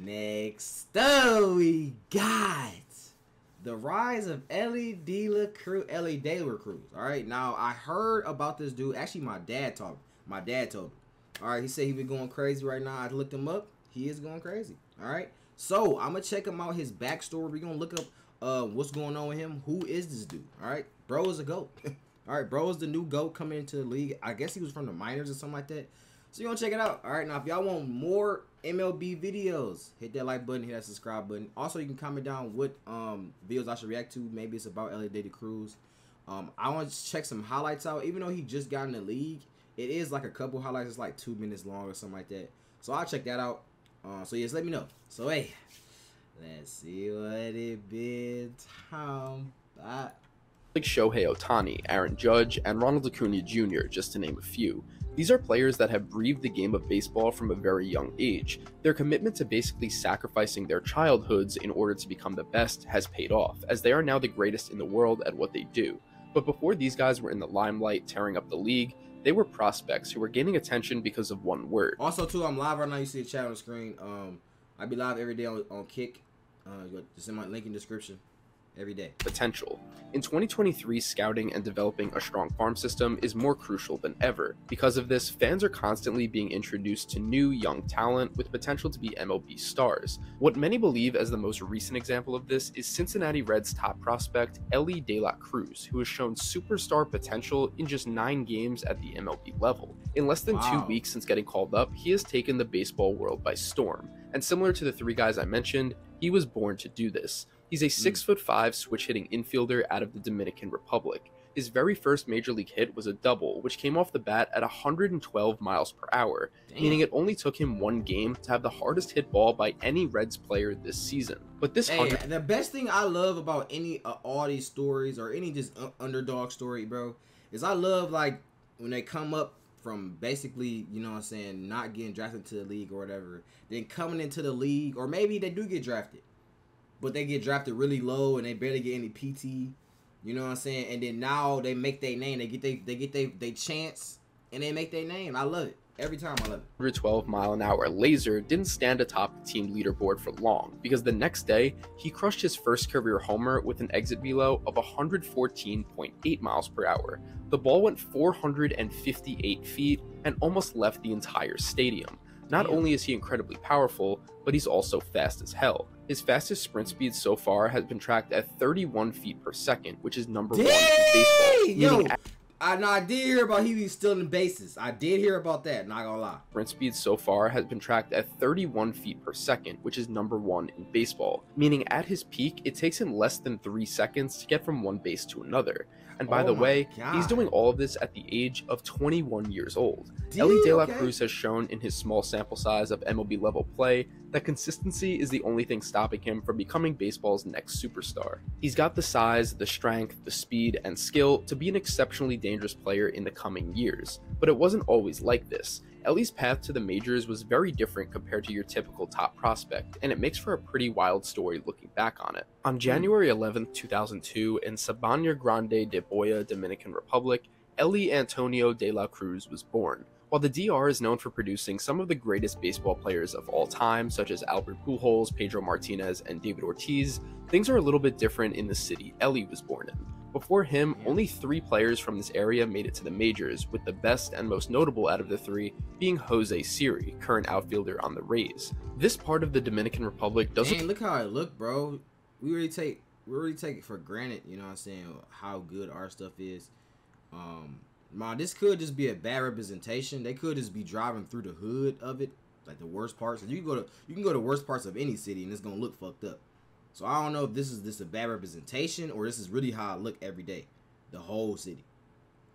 Next up, we got the rise of Elly De La Cruz. Elly De La Cruz. All right, now I heard about this dude. Actually, my dad told My dad told me. All right, he said he been going crazy right now. I looked him up. He is going crazy. All right, so I'm gonna check him out. His backstory. We're gonna look up uh what's going on with him. Who is this dude? All right, bro is a goat. all right, bro is the new goat coming into the league. I guess he was from the minors or something like that. So you want to check it out. All right, now if y'all want more MLB videos, hit that like button, hit that subscribe button. Also, you can comment down what um videos I should react to. Maybe it's about La Cruz. Um, I want to check some highlights out. Even though he just got in the league, it is like a couple highlights. It's like two minutes long or something like that. So I'll check that out. Uh, so yes, let me know. So hey, let's see what it been time. Bye. Like Shohei Ohtani, Aaron Judge, and Ronald Acuna Jr., just to name a few. These are players that have breathed the game of baseball from a very young age. Their commitment to basically sacrificing their childhoods in order to become the best has paid off, as they are now the greatest in the world at what they do. But before these guys were in the limelight tearing up the league, they were prospects who were gaining attention because of one word. Also, too, I'm live right now. You see the chat on the screen. Um, I be live every day on, on Kick. Uh, just in my link in description every day. Potential. In 2023, scouting and developing a strong farm system is more crucial than ever. Because of this, fans are constantly being introduced to new, young talent with potential to be MLB stars. What many believe as the most recent example of this is Cincinnati Reds top prospect Elly De La Cruz, who has shown superstar potential in just nine games at the MLB level. In less than wow. two weeks since getting called up, he has taken the baseball world by storm. And similar to the three guys I mentioned, he was born to do this. He's a hmm. six foot five switch hitting infielder out of the Dominican Republic. His very first major league hit was a double, which came off the bat at 112 miles per hour, meaning it only took him one game to have the hardest hit ball by any Reds player this season. But this hey, 100- the best thing I love about any uh, all these stories or any just uh, underdog story, bro, is I love like when they come up from basically, you know what I'm saying, not getting drafted to the league or whatever, then coming into the league, or maybe they do get drafted but they get drafted really low and they barely get any PT. You know what I'm saying? And then now they make their name. They get they they get they they chance and they make their name. I love it. Every time I love it. 112 mile an hour laser didn't stand atop the team leaderboard for long because the next day he crushed his first career homer with an exit velo of 114.8 miles per hour. The ball went 458 feet and almost left the entire stadium. Not only is he incredibly powerful, but he's also fast as hell. His fastest sprint speed so far has been tracked at 31 feet per second, which is number Dang! one in baseball. Yo, I know I did hear about he was stealing bases. I did hear about that. Not gonna lie. Sprint speed so far has been tracked at 31 feet per second, which is number one in baseball. Meaning at his peak, it takes him less than three seconds to get from one base to another. And by oh the way, God. he's doing all of this at the age of 21 years old. Dude, Elly De La okay. Cruz has shown in his small sample size of MLB level play that consistency is the only thing stopping him from becoming baseball's next superstar. He's got the size, the strength, the speed, and skill to be an exceptionally dangerous player in the coming years. But it wasn't always like this. Elly's path to the majors was very different compared to your typical top prospect, and it makes for a pretty wild story looking back on it. On hmm. January 11, 2002, in Sabana Grande de Boya, Dominican Republic, Elly Antonio de la Cruz was born. While the DR is known for producing some of the greatest baseball players of all time, such as Albert Pujols, Pedro Martinez, and David Ortiz, things are a little bit different in the city Elly was born in. Before him, only three players from this area made it to the majors, with the best and most notable out of the three being Jose Siri, current outfielder on the Rays. This part of the Dominican Republic doesn't. Dang, look how I look, bro. We really take we really take it for granted, you know what I'm saying, how good our stuff is. Um, Man, this could just be a bad representation. They could just be driving through the hood of it, like the worst parts. You can go to you can go to worst parts of any city, and it's gonna look fucked up. So I don't know if this is this a bad representation or this is really how I look every day, the whole city.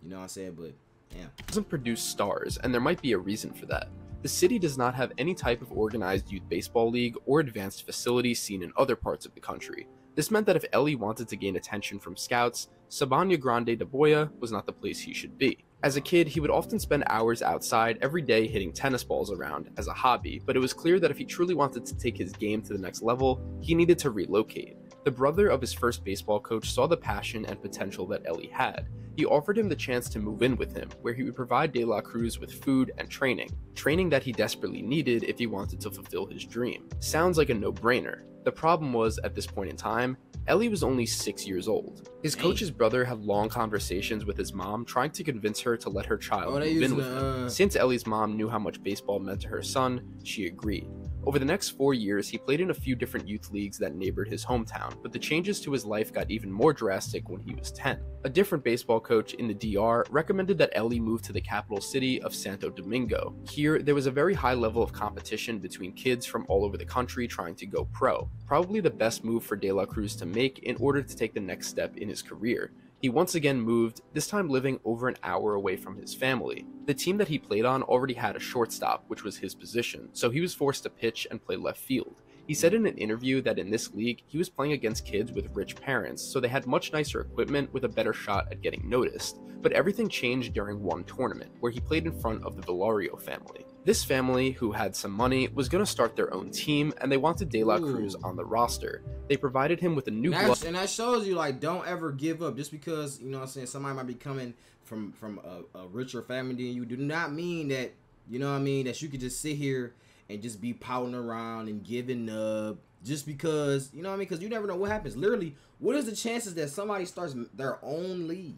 You know what I'm saying? But damn, doesn't produce stars, and there might be a reason for that. The city does not have any type of organized youth baseball league or advanced facilities seen in other parts of the country. This meant that if Elly wanted to gain attention from scouts, Sabana Grande de Boya was not the place he should be. As a kid, he would often spend hours outside every day hitting tennis balls around as a hobby, but it was clear that if he truly wanted to take his game to the next level, he needed to relocate. The brother of his first baseball coach saw the passion and potential that Elly had. he offered him the chance to move in with him, where he would provide De La Cruz with food and training, training that he desperately needed if he wanted to fulfill his dream. Sounds like a no brainer. The problem was, at this point in time, Elly was only six years old. His coach's brother had long conversations with his mom, trying to convince her to let her child oh, move in with him. Uh... Since Elly's mom knew how much baseball meant to her son, she agreed. Over the next four years, he played in a few different youth leagues that neighbored his hometown, but the changes to his life got even more drastic when he was 10. A different baseball coach in the DR recommended that Elly move to the capital city of Santo Domingo. Here, there was a very high level of competition between kids from all over the country trying to go pro, probably the best move for De La Cruz to make in order to take the next step in his career. He once again moved, this time living over an hour away from his family. The team that he played on already had a shortstop, which was his position, so he was forced to pitch and play left field. He said in an interview that in this league, he was playing against kids with rich parents, so they had much nicer equipment with a better shot at getting noticed. But everything changed during one tournament, where he played in front of the Villario family. This family, who had some money, was going to start their own team, and they wanted De La Cruz on the roster. They provided him with a new and, and that shows you like don't ever give up just because you know what I'm saying somebody might be coming from from a, a richer family than you. Do not mean that you know what I mean that you could just sit here and just be pouting around and giving up just because you know what I mean because you never know what happens. Literally, what is the chances that somebody starts their own league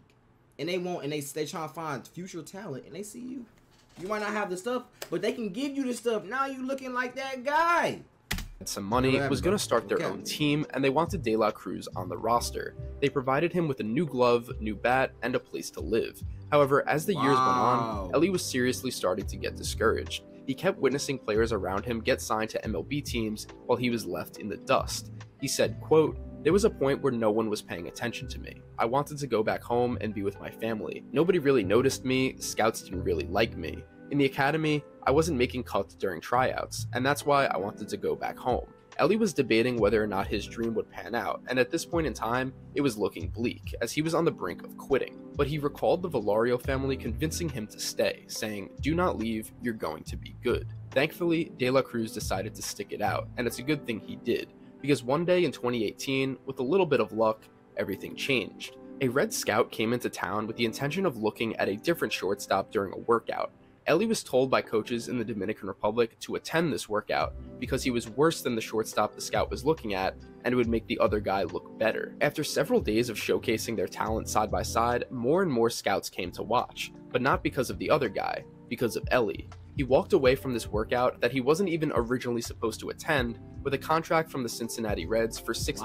and they won't and they they try to find future talent and they see you you might not have the stuff, but they can give you the stuff. Now you looking like that guy. Some money was going to start their okay. own team, and they wanted De La Cruz on the roster. They provided him with a new glove, new bat, and a place to live. However, as the wow. years went on, Elly was seriously starting to get discouraged. He kept witnessing players around him get signed to MLB teams while he was left in the dust. He said, quote, there was a point where no one was paying attention to me. I wanted to go back home and be with my family. Nobody really noticed me, scouts didn't really like me. In the academy, I wasn't making cuts during tryouts, and that's why I wanted to go back home. Elly was debating whether or not his dream would pan out, and at this point in time, it was looking bleak, as he was on the brink of quitting. But he recalled the Valario family convincing him to stay, saying, Do not leave, you're going to be good. Thankfully, De La Cruz decided to stick it out, and it's a good thing he did, because one day in 2018, with a little bit of luck, everything changed. A Red Scout came into town with the intention of looking at a different shortstop during a workout. Elly was told by coaches in the Dominican Republic to attend this workout because he was worse than the shortstop the scout was looking at and it would make the other guy look better. After several days of showcasing their talent side by side, more and more scouts came to watch, but not because of the other guy, because of Elly. He walked away from this workout that he wasn't even originally supposed to attend with a contract from the Cincinnati Reds for $65,000.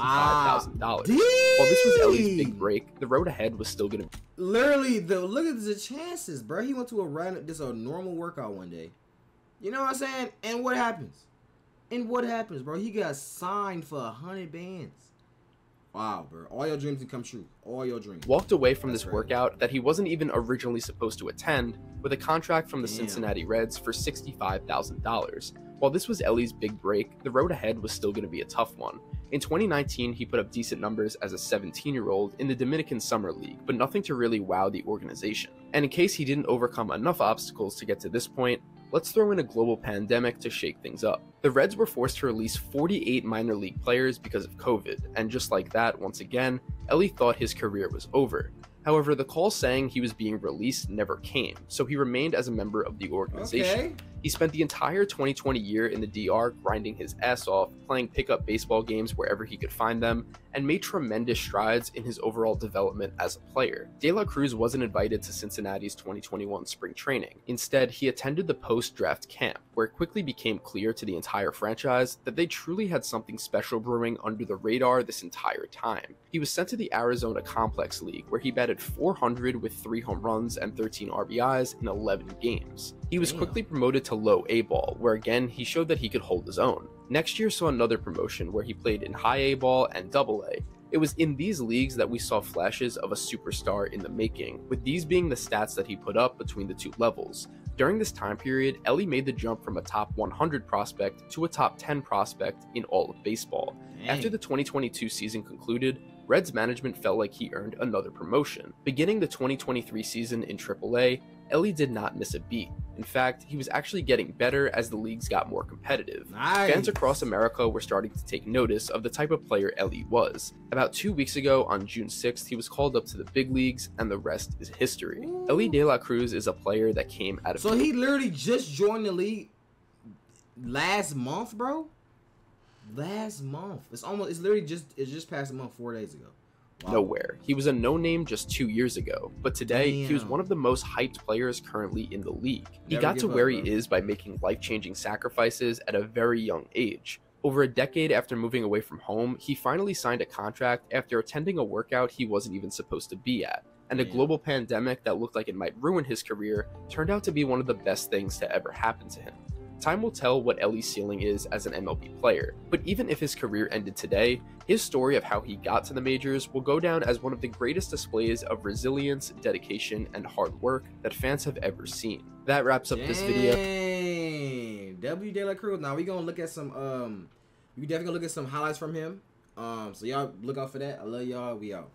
Wow. While this was Elly's big break, the road ahead was still going to Literally, the look at the chances, bro. He went to a random, just a normal workout one day. You know what I'm saying? And what happens? And what happens, bro? He got signed for a hundred bands. Wow, bro. All your dreams can come true. All your dreams. Walked away from That's this workout that he wasn't even originally supposed to attend with a contract from the Damn. Cincinnati Reds for $65,000. While this was Elly's big break, the road ahead was still going to be a tough one. In 2019, he put up decent numbers as a 17 year old in the Dominican Summer League, but nothing to really wow the organization. And in case he didn't overcome enough obstacles to get to this point, let's throw in a global pandemic to shake things up. The Reds were forced to release 48 minor league players because of COVID, and just like that, once again, Elly thought his career was over. However, the call saying he was being released never came, so he remained as a member of the organization. Okay. He spent the entire 2020 year in the DR grinding his ass off, playing pickup baseball games wherever he could find them, and made tremendous strides in his overall development as a player. De La Cruz wasn't invited to Cincinnati's 2021 spring training. Instead, he attended the post draft camp, where it quickly became clear to the entire franchise that they truly had something special brewing under the radar this entire time. He was sent to the Arizona Complex League, where he batted 400 with 3 home runs and 13 RBIs in 11 games. He was quickly promoted to low A ball, where again he showed that he could hold his own. Next year saw another promotion where he played in high A ball and double A. It was in these leagues that we saw flashes of a superstar in the making, with these being the stats that he put up between the two levels. During this time period, Elly made the jump from a top 100 prospect to a top 10 prospect in all of baseball. Dang. After the 2022 season concluded, Reds management felt like he earned another promotion. Beginning the 2023 season in AAA, Elly did not miss a beat. In fact, he was actually getting better as the leagues got more competitive. Nice. Fans across America were starting to take notice of the type of player Elly was. About two weeks ago, on June 6th, he was called up to the big leagues, and the rest is history. Ooh. Elly De La Cruz is a player that came out of. So he literally just joined the league last month, bro. Last month. It's almost. It's literally just. It's just past a month, four days ago. Wow. Nowhere. He was a no name just two years ago, but today Damn. he was one of the most hyped players currently in the league. He Never got to where up, he is by making life changing sacrifices at a very young age. Over a decade after moving away from home, he finally signed a contract after attending a workout he wasn't even supposed to be at. And a global pandemic that looked like it might ruin his career turned out to be one of the best things to ever happen to him. Time will tell what Elly's ceiling is as an MLB player, but even if his career ended today, his story of how he got to the majors will go down as one of the greatest displays of resilience, dedication, and hard work that fans have ever seen. That wraps up Dang. this video. W De La Cruz. Now we gonna look at some um we definitely gonna look at some highlights from him. Um so y'all look out for that. I love y'all. We out.